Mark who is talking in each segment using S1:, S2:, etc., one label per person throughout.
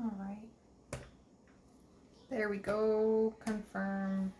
S1: All right. There we go. Confirm.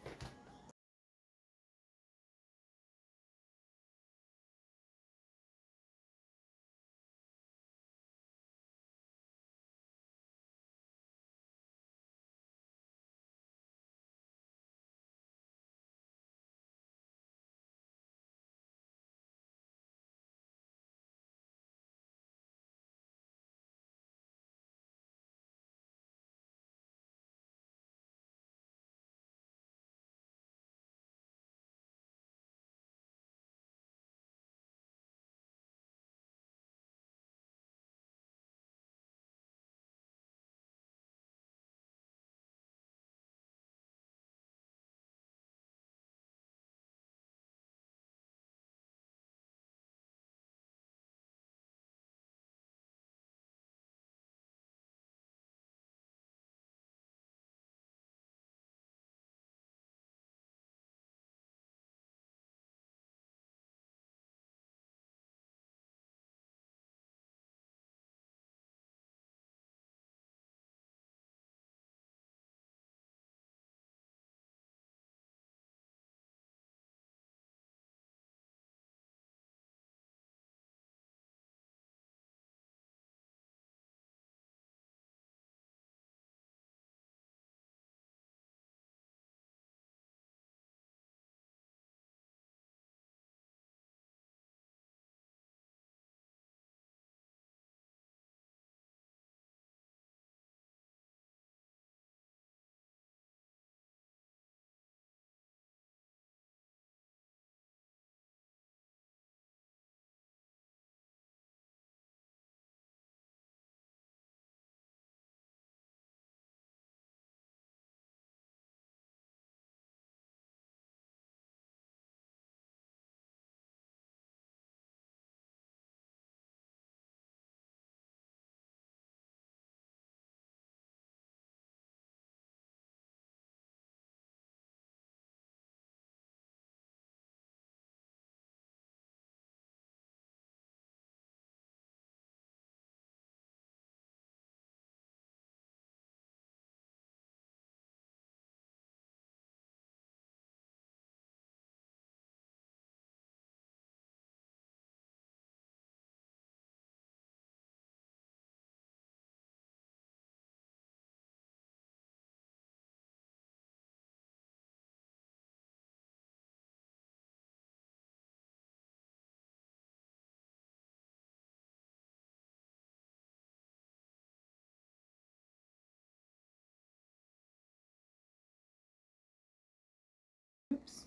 S1: Oops.